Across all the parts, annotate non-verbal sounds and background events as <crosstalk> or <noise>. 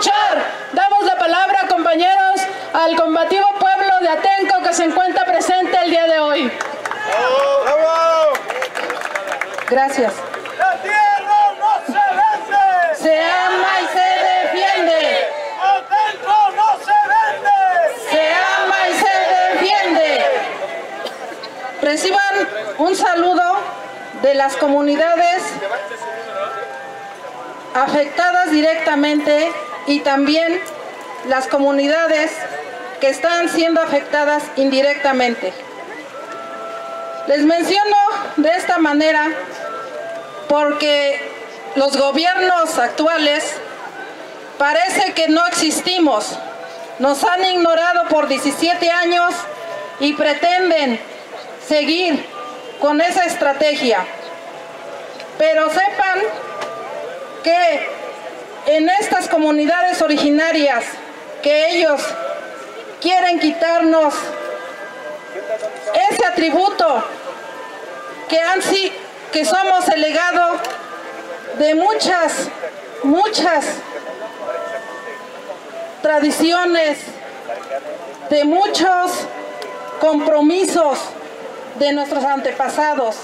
luchar. Damos la palabra, compañeros, al combativo pueblo de Atenco que se encuentra presente el día de hoy. Gracias. ¡La tierra no se vende! Se ama y se defiende. ¡Atenco no se vende! Se ama y se defiende. Reciban un saludo de las comunidades afectadas directamente y también las comunidades que están siendo afectadas indirectamente. Les menciono de esta manera porque los gobiernos actuales parece que no existimos. Nos han ignorado por 17 años y pretenden seguir con esa estrategia. Pero sepan que en estas comunidades originarias que ellos quieren quitarnos ese atributo que, han, que somos el legado de muchas, muchas tradiciones, de muchos compromisos de nuestros antepasados.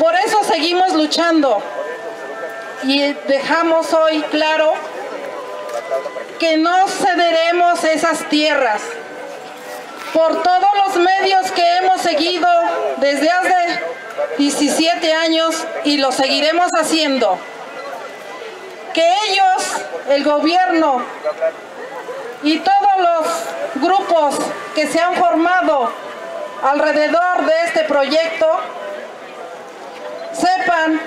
Por eso seguimos luchando y dejamos hoy claro que no cederemos esas tierras por todos los medios que hemos seguido desde hace 17 años y lo seguiremos haciendo. Que ellos, el gobierno y todos los grupos que se han formado alrededor de este proyecto sepan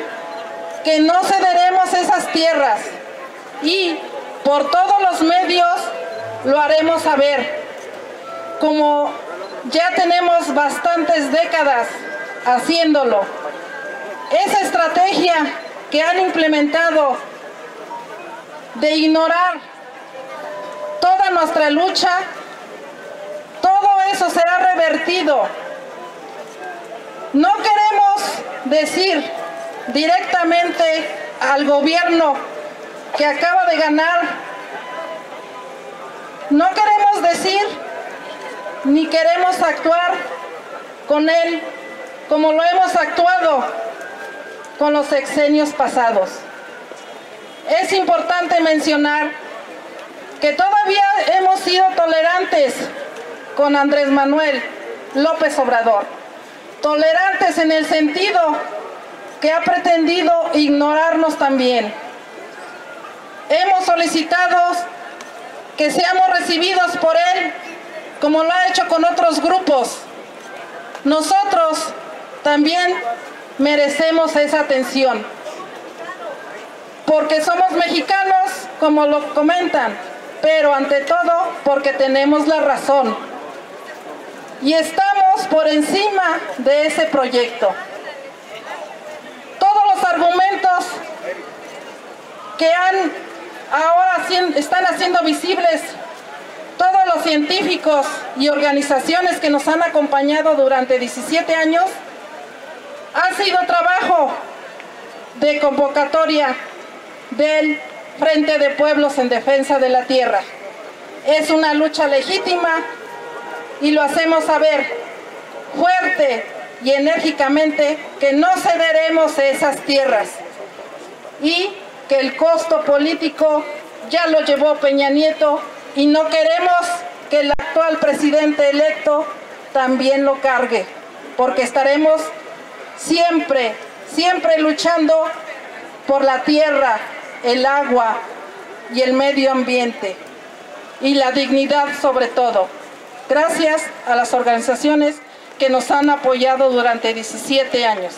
que no cederemos esas tierras y por todos los medios lo haremos saber. Como ya tenemos bastantes décadas haciéndolo, esa estrategia que han implementado de ignorar toda nuestra lucha, todo eso será revertido. No queremos decir directamente al gobierno que acaba de ganar, no queremos decir ni queremos actuar con él como lo hemos actuado con los sexenios pasados. Es importante mencionar que todavía hemos sido tolerantes con Andrés Manuel López Obrador. Tolerantes en el sentido que ha pretendido ignorarnos también. Hemos solicitado que seamos recibidos por él como lo ha hecho con otros grupos. Nosotros también merecemos esa atención porque somos mexicanos, como lo comentan, pero ante todo porque tenemos la razón. Y estamos por encima de ese proyecto. Los argumentos que han ahora están haciendo visibles todos los científicos y organizaciones que nos han acompañado durante 17 años, ha sido trabajo de convocatoria del Frente de Pueblos en Defensa de la Tierra. Es una lucha legítima y lo hacemos saber fuerte y enérgicamente que no cederemos esas tierras y que el costo político ya lo llevó Peña Nieto y no queremos que el actual presidente electo también lo cargue, porque estaremos siempre, siempre luchando por la tierra, el agua y el medio ambiente y la dignidad sobre todo. Gracias a las organizaciones que nos han apoyado durante 17 años.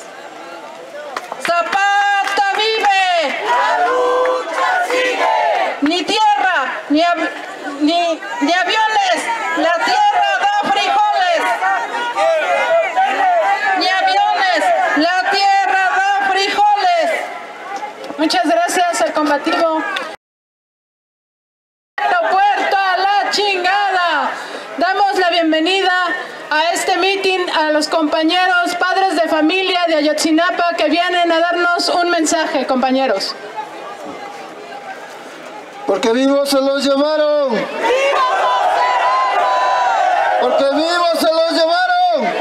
¡Zapata vive! ¡La lucha sigue! Ni tierra, ni, av- ni, ni aviones, la tierra da frijoles. Ni aviones, la tierra da frijoles. Muchas gracias al combativo. Puerto a la chingada. Damos la bienvenida a este meeting a los compañeros padres de familia de Ayotzinapa que vienen a darnos un mensaje, compañeros. Porque vivos se los llevaron. Porque vivos se los llevaron.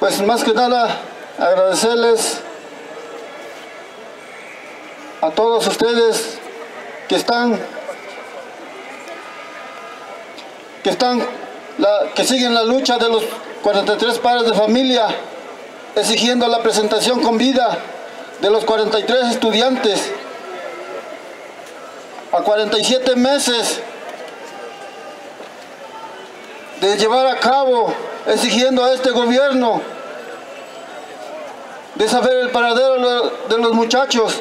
Pues más que nada agradecerles a todos ustedes que están que están la, que siguen la lucha de los 43 padres de familia exigiendo la presentación con vida de los 43 estudiantes a 47 meses de llevar a cabo exigiendo a este gobierno de saber el paradero de los muchachos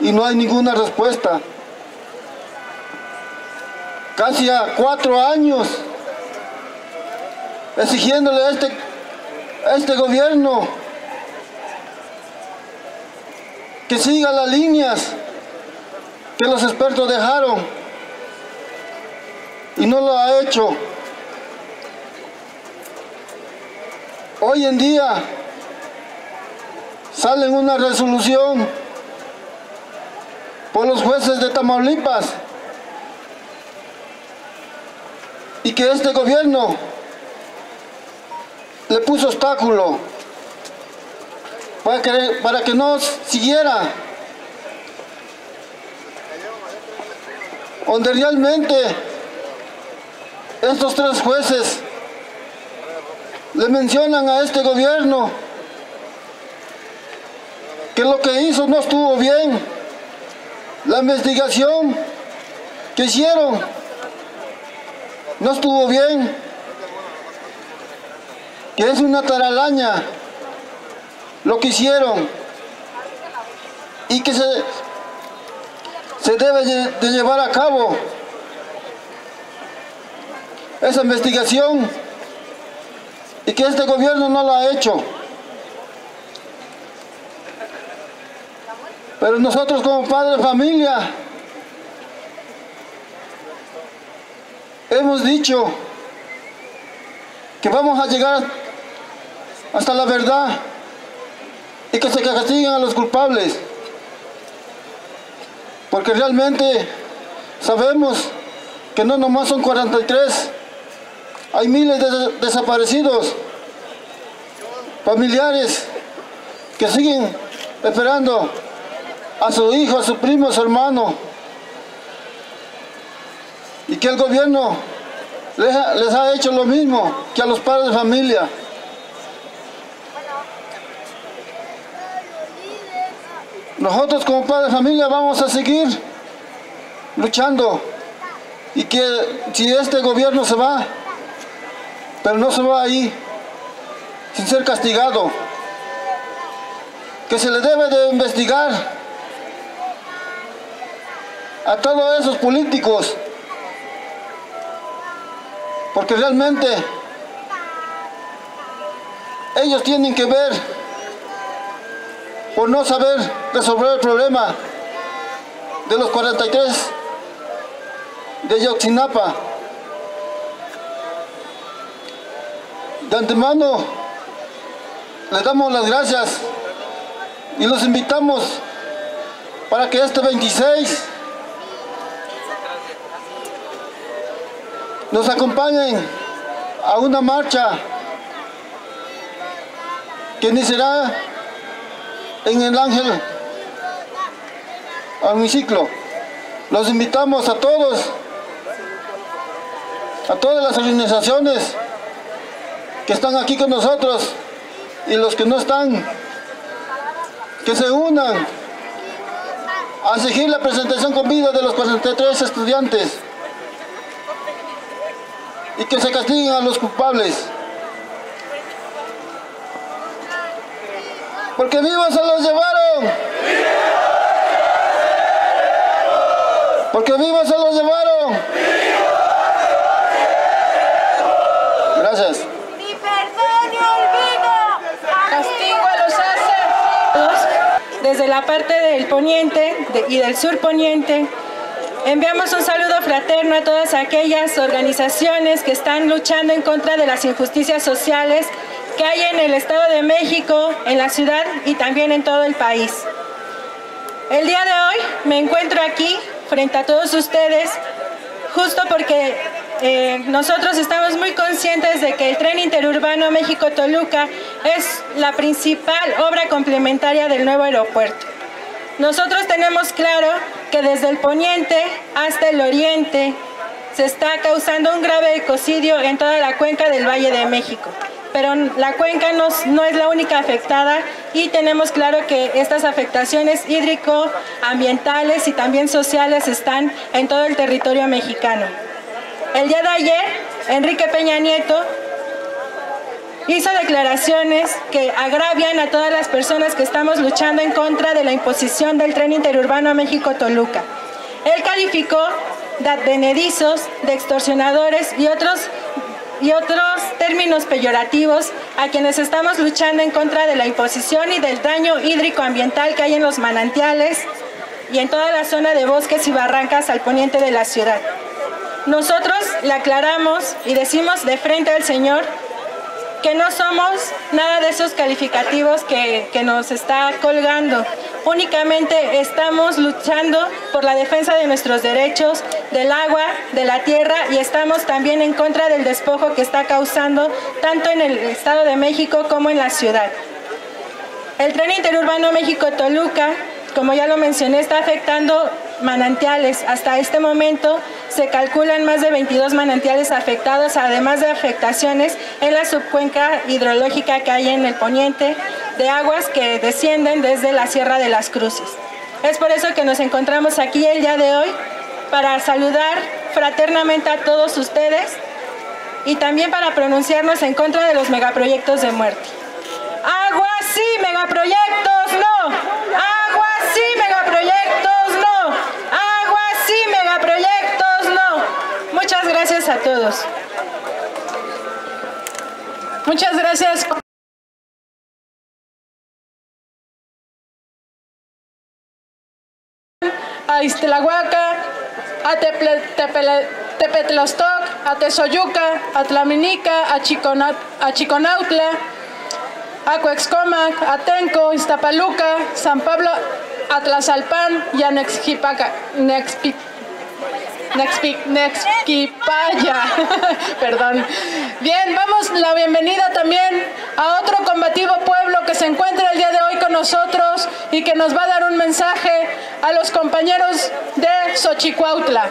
y no hay ninguna respuesta. Casi a cuatro años exigiéndole a este, este gobierno que siga las líneas que los expertos dejaron y no lo ha hecho. Hoy en día sale una resolución por los jueces de Tamaulipas y que este gobierno le puso obstáculo para que, para que no siguiera donde realmente estos tres jueces le mencionan a este gobierno que lo que hizo no estuvo bien. La investigación que hicieron no estuvo bien. Que es una taralaña lo que hicieron. Y que se, se debe de llevar a cabo. Esa investigación. Y que este gobierno no lo ha hecho. Pero nosotros como padres de familia hemos dicho que vamos a llegar hasta la verdad y que se castiguen a los culpables. Porque realmente sabemos que no nomás son 43, hay miles de desaparecidos, familiares que siguen esperando a su hijo, a su primo, a su hermano. Y que el gobierno les ha, hecho lo mismo que a los padres de familia. Nosotros como padres de familia vamos a seguir luchando. Y que si este gobierno se va, pero no se va ahí sin ser castigado, que se le debe de investigar a todos esos políticos, porque realmente ellos tienen que ver por no saber resolver el problema de los 43 de Yoxinapa. De antemano les damos las gracias y los invitamos para que este 26 nos acompañen a una marcha que iniciará en el Ángel a mi ciclo. Los invitamos a todos, a todas las organizaciones que están aquí con nosotros y los que no están, que se unan a seguir la presentación con vida de los 43 estudiantes y que se castiguen a los culpables. Porque vivos se los llevaron. Porque vivos se los llevaron. Gracias. Ni perdón ni olvido. Castigo a los hace. Desde la parte del poniente y del sur poniente Enviamos un saludo fraterno a todas aquellas organizaciones que están luchando en contra de las injusticias sociales que hay en el Estado de México, en la ciudad y también en todo el país. El día de hoy me encuentro aquí frente a todos ustedes justo porque eh, nosotros estamos muy conscientes de que el tren interurbano México-Toluca es la principal obra complementaria del nuevo aeropuerto. Nosotros tenemos claro que desde el poniente hasta el oriente se está causando un grave ecocidio en toda la cuenca del Valle de México. Pero la cuenca no, es la única afectada y tenemos claro que estas afectaciones hídrico-ambientales y también sociales están en todo el territorio mexicano. El día de ayer, Enrique Peña Nieto hizo declaraciones que agravian a todas las personas que estamos luchando en contra de la imposición del tren interurbano México-Toluca. Él calificó de advenedizos, de extorsionadores y otros, y otros términos peyorativos a quienes estamos luchando en contra de la imposición y del daño hídrico-ambiental que hay en los manantiales y en toda la zona de bosques y barrancas al poniente de la ciudad. Nosotros le aclaramos y decimos de frente al Señor que no somos nada de esos calificativos que, que, nos está colgando. Únicamente estamos luchando por la defensa de nuestros derechos, del agua, de la tierra y estamos también en contra del despojo que está causando tanto en el Estado de México como en la ciudad. El tren interurbano México-Toluca, como ya lo mencioné, está afectando manantiales. Hasta este momento se calculan más de 22 manantiales afectados, además de afectaciones en la subcuenca hidrológica que hay en el poniente, de aguas que descienden desde la Sierra de las Cruces. Es por eso que nos encontramos aquí el día de hoy para saludar fraternamente a todos ustedes y también para pronunciarnos en contra de los megaproyectos de muerte. Agua sí, megaproyectos no. Agua sí, megaproyectos no. Agua sí, megaproyectos no. Muchas gracias a Muchas gracias. A Iztlahuaca, a Tepetlastoc, a Tezoyuca, a Tlaminica, a, Chicona, a Chiconautla, a Coexcomac, a Tenco, Iztapaluca, San Pablo, Atlazalpan y a Nexquipaca, Nexpi, Nexpi, Nexquipaya. <laughs> Perdón. Bien, vamos la bienvenida también a otro combativo pueblo que se encuentra el día de hoy con nosotros y que nos va a dar un mensaje a los compañeros de Xochicuautla.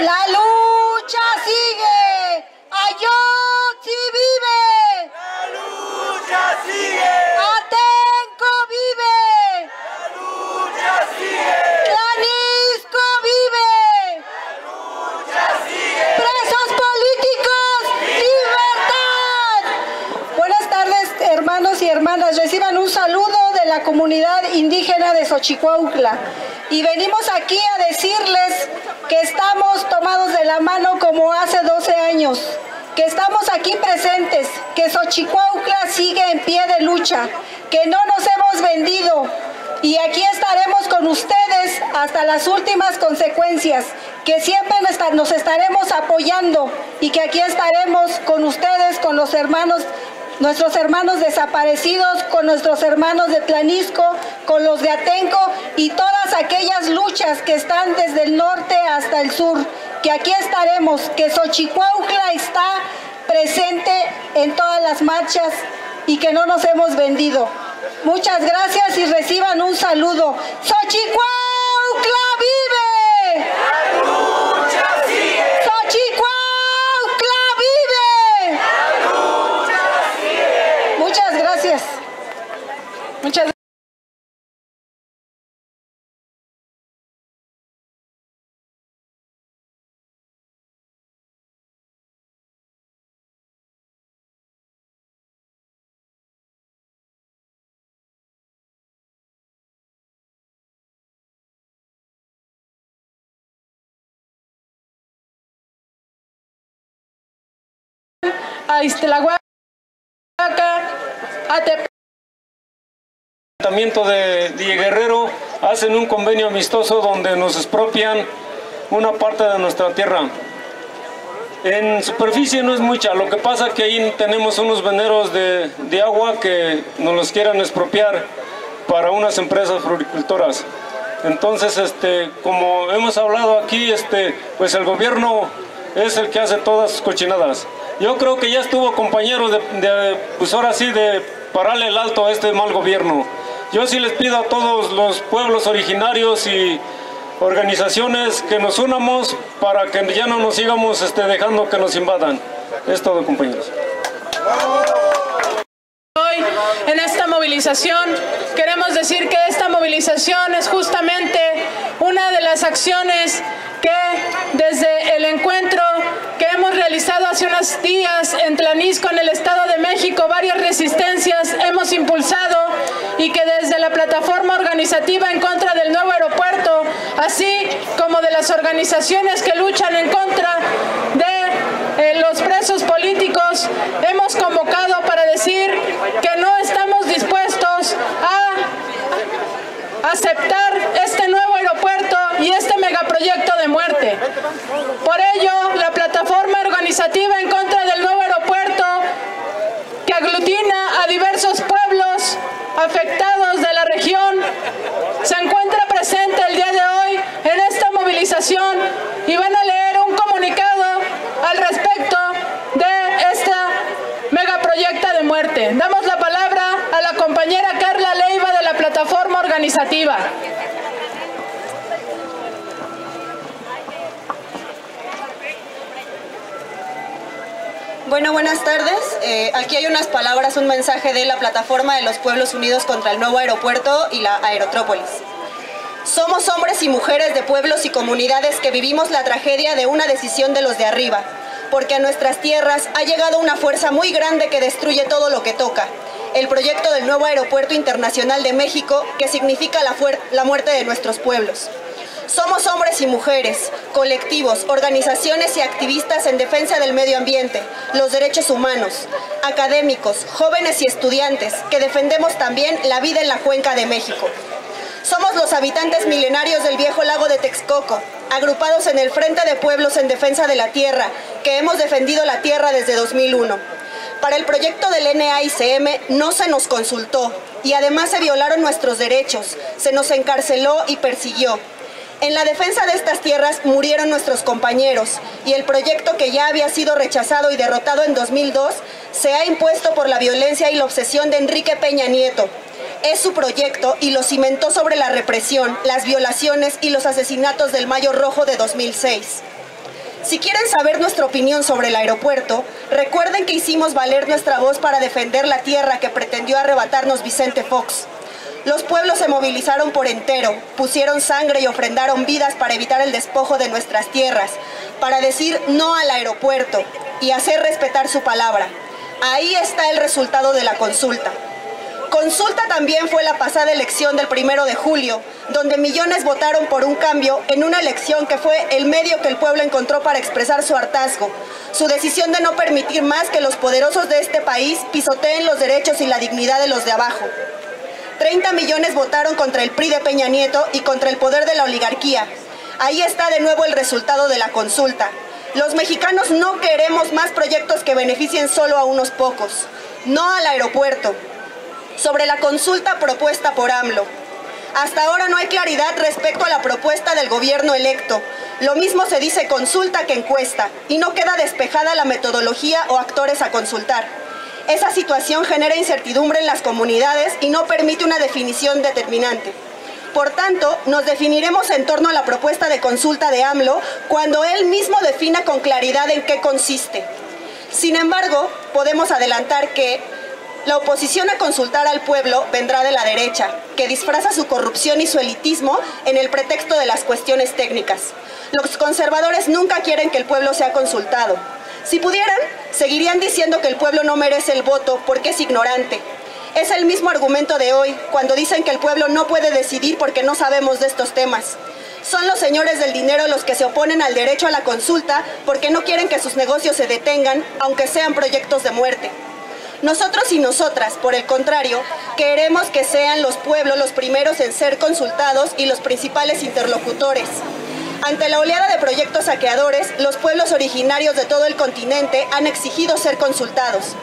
La lucha sigue. Vive. La lucha sigue. Atenco vive. La lucha sigue. Tlanisco vive. lucha sigue. Presos políticos, libertad. Buenas tardes, hermanos y hermanas. Reciban un saludo de la comunidad indígena de Xochicuautla. Y venimos aquí a decirles que estamos tomados de la mano como hace 12 años, que estamos aquí presentes, que Xochicuautla sigue en pie de lucha, que no nos hemos vendido y aquí estaremos con ustedes hasta las últimas consecuencias, que siempre nos estaremos apoyando y que aquí estaremos con ustedes, con los hermanos nuestros hermanos desaparecidos, con nuestros hermanos de Tlanisco, con los de Atenco y todas aquellas luchas que están desde el norte hasta el sur, que aquí estaremos, que Xochicuautla está presente en todas las marchas y que no nos hemos vendido. Muchas gracias y reciban un saludo. ¡Xochicuautla a Iztlahuaca, a Tep Ayuntamiento de Villa Guerrero hacen un convenio amistoso donde nos expropian una parte de nuestra tierra. En superficie no es mucha, lo que pasa es que ahí tenemos unos veneros de, de agua que nos los quieran expropiar para unas empresas floricultoras. Entonces, este, como hemos hablado aquí, este, pues el gobierno es el que hace todas sus cochinadas. Yo creo que ya estuvo compañeros de, de pues ahora sí, de pararle el alto a este mal gobierno. Yo sí les pido a todos los pueblos originarios y organizaciones que nos unamos para que ya no nos sigamos este, dejando que nos invadan. Es todo, compañeros. Hoy en esta movilización queremos decir que esta movilización es justamente una de las acciones que desde el encuentro que hemos días en Tlanisco, en el Estado de México, varias resistencias hemos impulsado y que desde la plataforma organizativa en contra del nuevo aeropuerto, así como de las organizaciones que luchan en contra de eh, los presos políticos, hemos convocado para decir que no estamos dispuestos a aceptar este nuevo aeropuerto y megaproyecto de muerte. Por ello, la plataforma organizativa en contra del nuevo aeropuerto, que aglutina a diversos pueblos afectados de la región, se encuentra presente el día de hoy en esta movilización y van a leer un comunicado al respecto de este megaproyecto de muerte. Damos la palabra a la compañera Carla Leiva de la plataforma organizativa. Bueno, buenas tardes. Eh, aquí hay unas palabras, un mensaje de la plataforma de los Pueblos Unidos contra el nuevo aeropuerto y la aerotrópolis. Somos hombres y mujeres de pueblos y comunidades que vivimos la tragedia de una decisión de los de arriba, porque a nuestras tierras ha llegado una fuerza muy grande que destruye todo lo que toca. El proyecto del nuevo aeropuerto internacional de México, que significa la, la muerte de nuestros pueblos. Somos hombres y mujeres, colectivos, organizaciones y activistas en defensa del medio ambiente, los derechos humanos, académicos, jóvenes y estudiantes, que defendemos también la vida en la cuenca de México. Somos los habitantes milenarios del viejo lago de Texcoco, agrupados en el Frente de Pueblos en Defensa de la Tierra, que hemos defendido la tierra desde 2001. Para el proyecto del NAICM no se nos consultó y además se violaron nuestros derechos, se nos encarceló y persiguió. En la defensa de estas tierras murieron nuestros compañeros y el proyecto que ya había sido rechazado y derrotado en 2002 se ha impuesto por la violencia y la obsesión de Enrique Peña Nieto. Es su proyecto y lo cimentó sobre la represión, las violaciones y los asesinatos del Mayo Rojo de 2006. Si quieren saber nuestra opinión sobre el aeropuerto, recuerden que hicimos valer nuestra voz para defender la tierra que pretendió arrebatarnos Vicente Fox. Los pueblos se movilizaron por entero, pusieron sangre y ofrendaron vidas para evitar el despojo de nuestras tierras, para decir no al aeropuerto y hacer respetar su palabra. Ahí está el resultado de la consulta. Consulta también fue la pasada elección del primero de julio, donde millones votaron por un cambio en una elección que fue el medio que el pueblo encontró para expresar su hartazgo, su decisión de no permitir más que los poderosos de este país pisoteen los derechos y la dignidad de los de abajo. 30 millones votaron contra el PRI de Peña Nieto y contra el poder de la oligarquía. Ahí está de nuevo el resultado de la consulta. Los mexicanos no queremos más proyectos que beneficien solo a unos pocos, no al aeropuerto. Sobre la consulta propuesta por AMLO. Hasta ahora no hay claridad respecto a la propuesta del gobierno electo. Lo mismo se dice consulta que encuesta, y no queda despejada la metodología o actores a consultar. Esa situación genera incertidumbre en las comunidades y no permite una definición determinante. Por tanto, nos definiremos en torno a la propuesta de consulta de AMLO cuando él mismo defina con claridad en qué consiste. Sin embargo, podemos adelantar que la oposición a consultar al pueblo vendrá de la derecha, que disfraza su corrupción y su elitismo en el pretexto de las cuestiones técnicas. Los conservadores nunca quieren que el pueblo sea consultado. Si pudieran, seguirían diciendo que el pueblo no merece el voto porque es ignorante. Es el mismo argumento de hoy, cuando dicen que el pueblo no puede decidir porque no sabemos de estos temas. Son los señores del dinero los que se oponen al derecho a la consulta porque no quieren que sus negocios se detengan, aunque sean proyectos de muerte. Nosotros y nosotras, por el contrario, queremos que sean los pueblos los primeros en ser consultados y los principales interlocutores. Ante la oleada de proyectos saqueadores, los pueblos originarios de todo el continente han exigido ser consultados.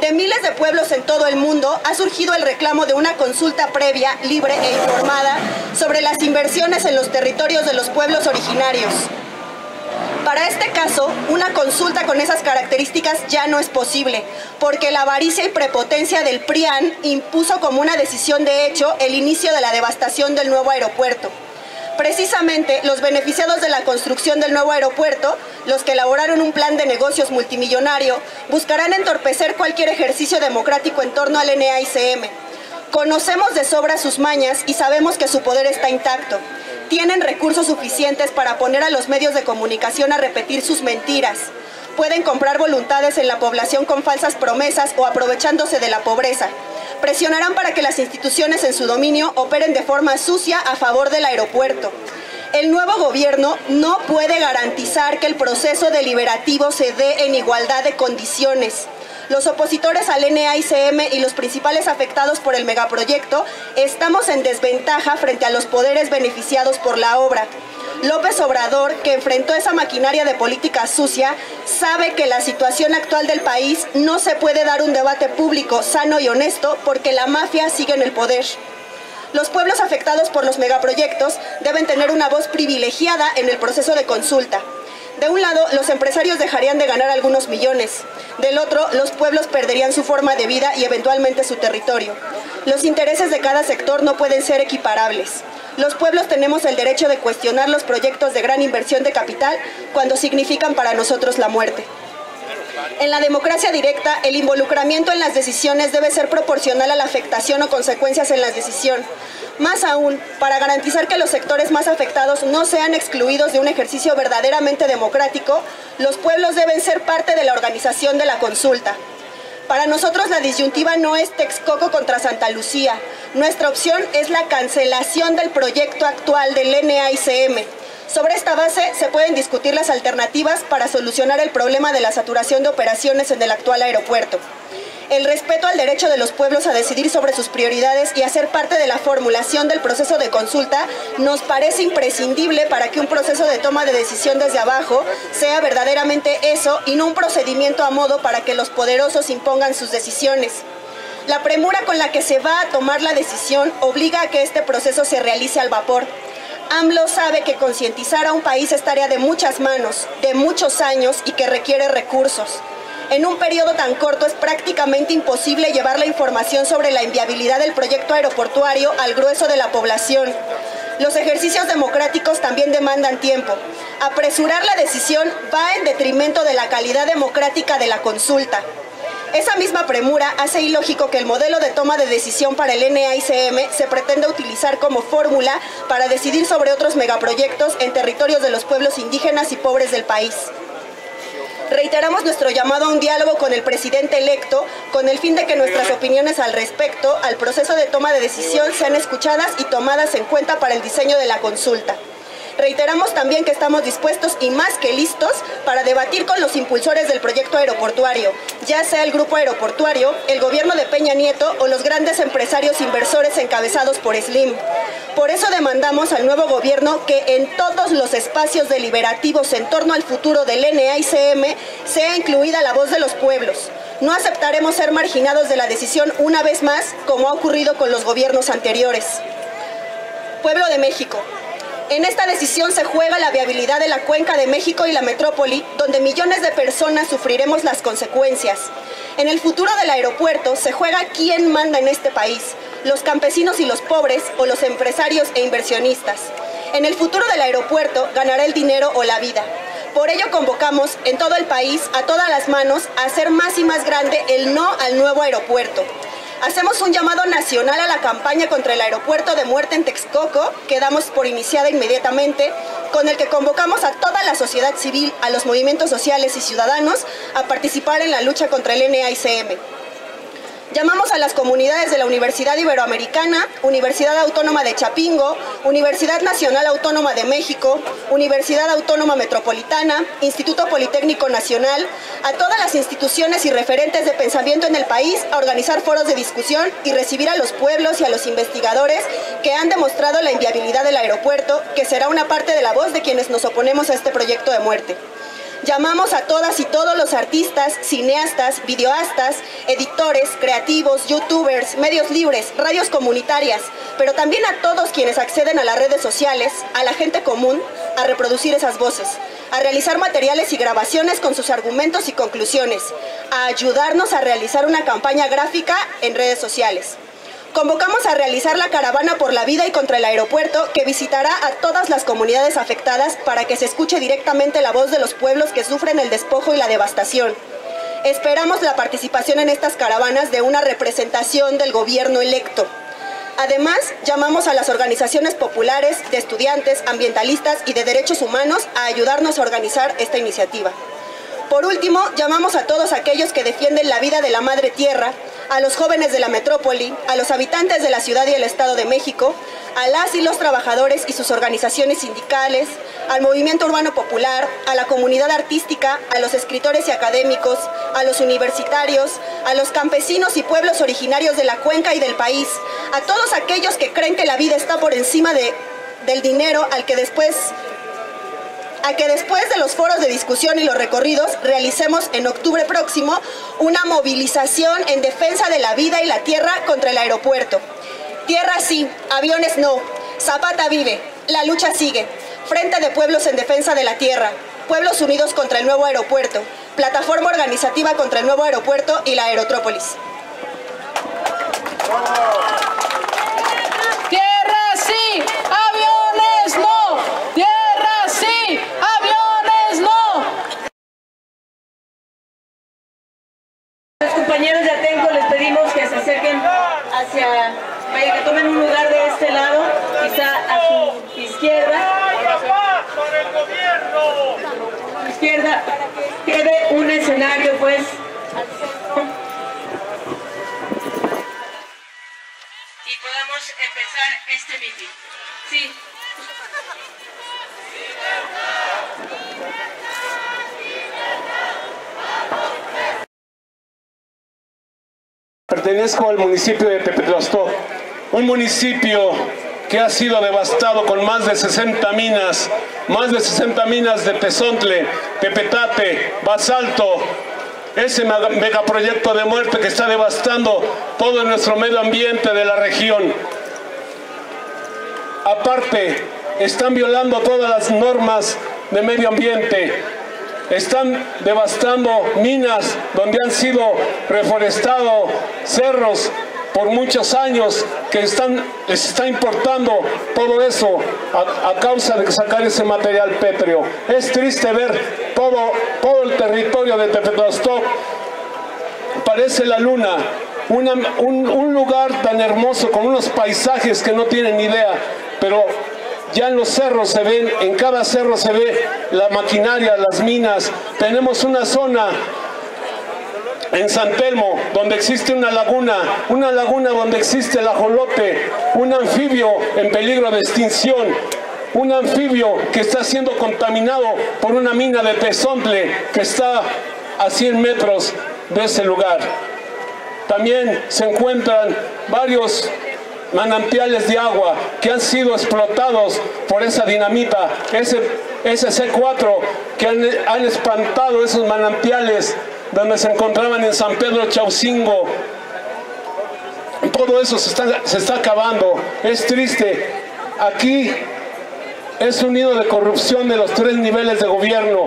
De miles de pueblos en todo el mundo ha surgido el reclamo de una consulta previa, libre e informada sobre las inversiones en los territorios de los pueblos originarios. Para este caso, una consulta con esas características ya no es posible, porque la avaricia y prepotencia del PRIAN impuso como una decisión de hecho el inicio de la devastación del nuevo aeropuerto. Precisamente los beneficiados de la construcción del nuevo aeropuerto, los que elaboraron un plan de negocios multimillonario, buscarán entorpecer cualquier ejercicio democrático en torno al NAICM. Conocemos de sobra sus mañas y sabemos que su poder está intacto. Tienen recursos suficientes para poner a los medios de comunicación a repetir sus mentiras. Pueden comprar voluntades en la población con falsas promesas o aprovechándose de la pobreza presionarán para que las instituciones en su dominio operen de forma sucia a favor del aeropuerto. El nuevo gobierno no puede garantizar que el proceso deliberativo se dé en igualdad de condiciones. Los opositores al NAICM y los principales afectados por el megaproyecto estamos en desventaja frente a los poderes beneficiados por la obra. López Obrador, que enfrentó esa maquinaria de política sucia, sabe que la situación actual del país no se puede dar un debate público sano y honesto porque la mafia sigue en el poder. Los pueblos afectados por los megaproyectos deben tener una voz privilegiada en el proceso de consulta. De un lado, los empresarios dejarían de ganar algunos millones. Del otro, los pueblos perderían su forma de vida y eventualmente su territorio. Los intereses de cada sector no pueden ser equiparables. Los pueblos tenemos el derecho de cuestionar los proyectos de gran inversión de capital cuando significan para nosotros la muerte. En la democracia directa, el involucramiento en las decisiones debe ser proporcional a la afectación o consecuencias en la decisión. Más aún, para garantizar que los sectores más afectados no sean excluidos de un ejercicio verdaderamente democrático, los pueblos deben ser parte de la organización de la consulta. Para nosotros la disyuntiva no es Texcoco contra Santa Lucía. Nuestra opción es la cancelación del proyecto actual del NAICM. Sobre esta base se pueden discutir las alternativas para solucionar el problema de la saturación de operaciones en el actual aeropuerto el respeto al derecho de los pueblos a decidir sobre sus prioridades y a ser parte de la formulación del proceso de consulta nos parece imprescindible para que un proceso de toma de decisión desde abajo sea verdaderamente eso y no un procedimiento a modo para que los poderosos impongan sus decisiones. La premura con la que se va a tomar la decisión obliga a que este proceso se realice al vapor. AMLO sabe que concientizar a un país es tarea de muchas manos, de muchos años y que requiere recursos. En un periodo tan corto es prácticamente imposible llevar la información sobre la inviabilidad del proyecto aeroportuario al grueso de la población. Los ejercicios democráticos también demandan tiempo. Apresurar la decisión va en detrimento de la calidad democrática de la consulta. Esa misma premura hace ilógico que el modelo de toma de decisión para el NAICM se pretenda utilizar como fórmula para decidir sobre otros megaproyectos en territorios de los pueblos indígenas y pobres del país. Reiteramos nuestro llamado a un diálogo con el presidente electo con el fin de que nuestras opiniones al respecto al proceso de toma de decisión sean escuchadas y tomadas en cuenta para el diseño de la consulta. Reiteramos también que estamos dispuestos y más que listos para debatir con los impulsores del proyecto aeroportuario, ya sea el grupo aeroportuario, el gobierno de Peña Nieto o los grandes empresarios inversores encabezados por Slim. Por eso demandamos al nuevo gobierno que en todos los espacios deliberativos en torno al futuro del NAICM sea incluida la voz de los pueblos. No aceptaremos ser marginados de la decisión una vez más, como ha ocurrido con los gobiernos anteriores. Pueblo de México, en esta decisión se juega la viabilidad de la cuenca de México y la metrópoli, donde millones de personas sufriremos las consecuencias. En el futuro del aeropuerto se juega quién manda en este país, los campesinos y los pobres o los empresarios e inversionistas. En el futuro del aeropuerto ganará el dinero o la vida. Por ello convocamos en todo el país a todas las manos a hacer más y más grande el no al nuevo aeropuerto. Hacemos un llamado nacional a la campaña contra el aeropuerto de muerte en Texcoco, que damos por iniciada inmediatamente, con el que convocamos a toda la sociedad civil, a los movimientos sociales y ciudadanos a participar en la lucha contra el NAICM. Llamamos a las comunidades de la Universidad Iberoamericana, Universidad Autónoma de Chapingo, Universidad Nacional Autónoma de México, Universidad Autónoma Metropolitana, Instituto Politécnico Nacional, a todas las instituciones y referentes de pensamiento en el país a organizar foros de discusión y recibir a los pueblos y a los investigadores que han demostrado la inviabilidad del aeropuerto, que será una parte de la voz de quienes nos oponemos a este proyecto de muerte. Llamamos a todas y todos los artistas, cineastas, videoastas, editores, creativos, youtubers, medios libres, radios comunitarias, pero también a todos quienes acceden a las redes sociales, a la gente común, a reproducir esas voces, a realizar materiales y grabaciones con sus argumentos y conclusiones, a ayudarnos a realizar una campaña gráfica en redes sociales. Convocamos a realizar la caravana por la vida y contra el aeropuerto que visitará a todas las comunidades afectadas para que se escuche directamente la voz de los pueblos que sufren el despojo y la devastación. Esperamos la participación en estas caravanas de una representación del gobierno electo. Además, llamamos a las organizaciones populares, de estudiantes, ambientalistas y de derechos humanos a ayudarnos a organizar esta iniciativa. Por último, llamamos a todos aquellos que defienden la vida de la Madre Tierra, a los jóvenes de la metrópoli, a los habitantes de la ciudad y el Estado de México, a las y los trabajadores y sus organizaciones sindicales, al movimiento urbano popular, a la comunidad artística, a los escritores y académicos, a los universitarios, a los campesinos y pueblos originarios de la cuenca y del país, a todos aquellos que creen que la vida está por encima de, del dinero al que después a que después de los foros de discusión y los recorridos realicemos en octubre próximo una movilización en defensa de la vida y la tierra contra el aeropuerto. Tierra sí, aviones no. Zapata vive, la lucha sigue. Frente de Pueblos en Defensa de la Tierra, Pueblos Unidos contra el nuevo aeropuerto, Plataforma Organizativa contra el nuevo aeropuerto y la Aerótrópolis. Tierra sí, aviones no. Tierra sí, aviones no. Los compañeros de Atenco les pedimos que se acerquen hacia, vaya que tomen un lugar de este lado, quizá a su izquierda. A su izquierda, para que quede un escenario pues al centro. Y podamos empezar este meeting. Sí. Pertenezco al municipio de Tepetlastó, un municipio que ha sido devastado con más de 60 minas, más de 60 minas de Tezontle, Tepetate, Basalto, ese mega- megaproyecto de muerte que está devastando todo nuestro medio ambiente de la región. Aparte, están violando todas las normas de medio ambiente, están devastando minas donde han sido reforestados cerros por muchos años que están, les está importando todo eso a, causa de sacar ese material pétreo. Es triste ver todo, todo el territorio de Tepetlastó parece la luna, una- un, un lugar tan hermoso con unos paisajes que no tienen idea, pero ya en los cerros se ven, en cada cerro se ve la maquinaria, las minas. Tenemos una zona en San Telmo, donde existe una laguna, una laguna donde existe el ajolote, un anfibio en peligro de extinción, un anfibio que está siendo contaminado por una mina de tezontle que está a 100 metros de ese lugar. También se encuentran varios manantiales de agua que han sido explotados por esa dinamita, ese, ese C4 que han, han espantado esos manantiales donde se encontraban en San Pedro Chaucingo. Todo eso se está, se está acabando, es triste. Aquí es un nido de corrupción de los tres niveles de gobierno,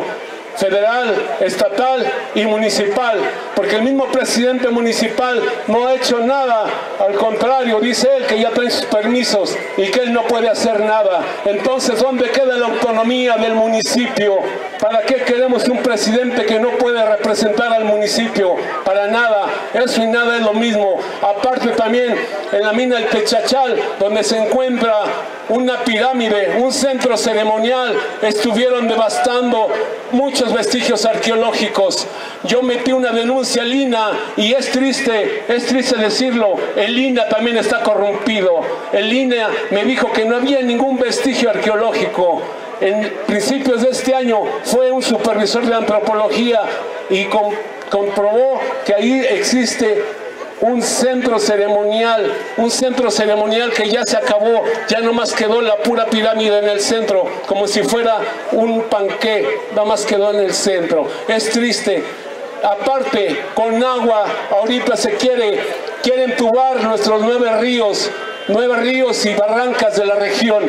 federal, estatal y municipal, porque el mismo presidente municipal no ha hecho nada, al contrario, dice él que ya trae sus permisos y que él no puede hacer nada. Entonces, ¿dónde queda la autonomía del municipio? ¿Para qué queremos un presidente que no puede representar al municipio? Para nada, eso y nada es lo mismo. Aparte también en la mina del Techachal, donde se encuentra una pirámide, un centro ceremonial, estuvieron devastando muchos vestigios arqueológicos. Yo metí una denuncia al INA y es triste, es triste decirlo, el INA también está corrompido. El INA me dijo que no había ningún vestigio arqueológico. En principios de este año fue un supervisor de antropología y comprobó que ahí existe un centro ceremonial, un centro ceremonial que ya se acabó, ya no más quedó la pura pirámide en el centro, como si fuera un panqué, nada más quedó en el centro. Es triste. Aparte, con agua, ahorita se quiere, quieren tubar nuestros nueve ríos, nueve ríos y barrancas de la región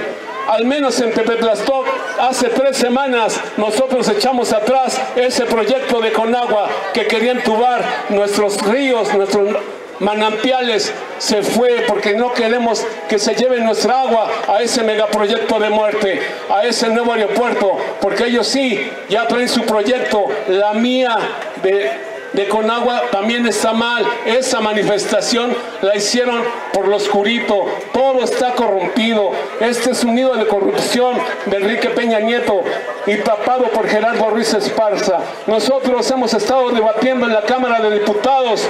al menos en Tepetlastok, hace tres semanas nosotros echamos atrás ese proyecto de Conagua que querían tubar nuestros ríos, nuestros manantiales. Se fue porque no queremos que se lleve nuestra agua a ese megaproyecto de muerte, a ese nuevo aeropuerto, porque ellos sí ya traen su proyecto, la mía de de Conagua también está mal. Esa manifestación la hicieron por lo oscurito. Todo está corrompido. Este es un nido de corrupción de Enrique Peña Nieto y tapado por Gerardo Ruiz Esparza. Nosotros hemos estado debatiendo en la Cámara de Diputados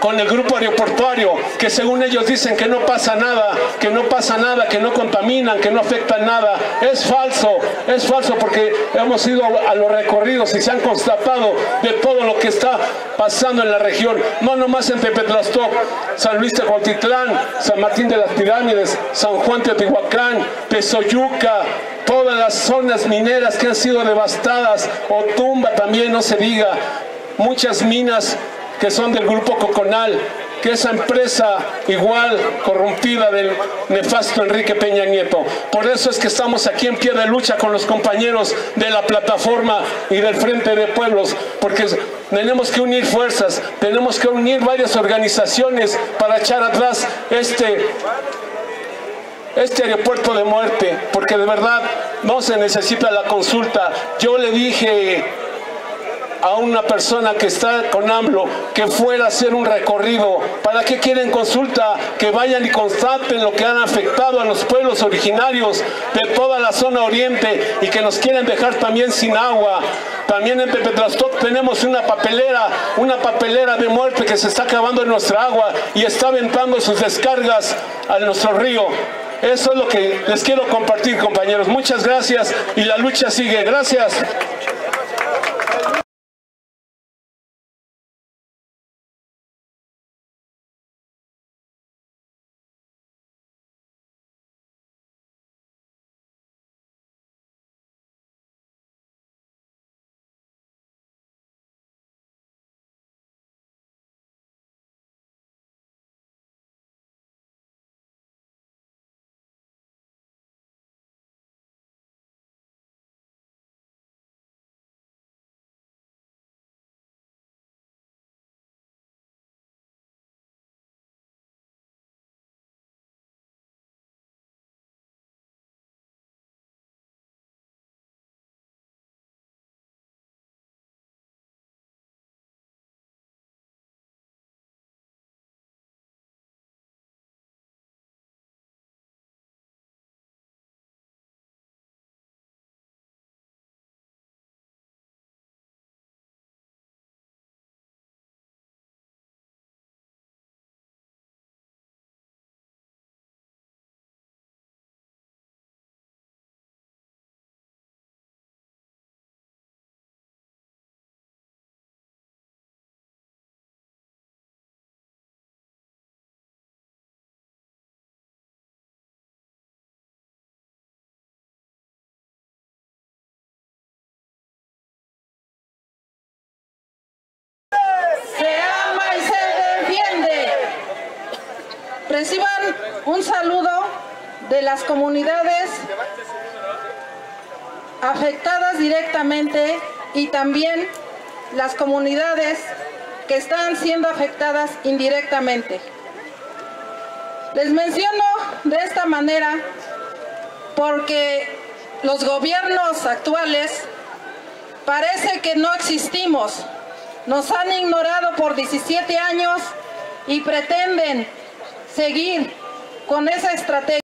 con el grupo aeroportuario, que según ellos dicen que no pasa nada, que no pasa nada, que no contaminan, que no afectan nada. Es falso, es falso porque hemos ido a los recorridos y se han constatado de todo lo que está pasando en la región, no nomás en Tepetlastok, San Luis de Cuautitlán, San Martín de las Pirámides, San Juan Teotihuacán, Tezoyuca, todas las zonas mineras que han sido devastadas, Otumba también no se diga, muchas minas que son del grupo Coconal, que esa empresa igual corrompida del nefasto Enrique Peña Nieto. Por eso es que estamos aquí en pie de lucha con los compañeros de la plataforma y del Frente de Pueblos, porque tenemos que unir fuerzas, tenemos que unir varias organizaciones para echar atrás este este aeropuerto de muerte, porque de verdad no se necesita la consulta. Yo le dije a una persona que está con AMLO que fuera a hacer un recorrido. ¿Para qué quieren consulta? Que vayan y constaten lo que han afectado a los pueblos originarios de toda la zona oriente y que nos quieren dejar también sin agua. También en Pepetrastok tenemos una papelera, una papelera de muerte que se está acabando en nuestra agua y está aventando sus descargas a nuestro río. Eso es lo que les quiero compartir, compañeros. Muchas gracias y la lucha sigue. Gracias. Reciban un saludo de las comunidades afectadas directamente y también las comunidades que están siendo afectadas indirectamente. Les menciono de esta manera porque los gobiernos actuales parece que no existimos. Nos han ignorado por 17 años y pretenden seguir con esa estrategia.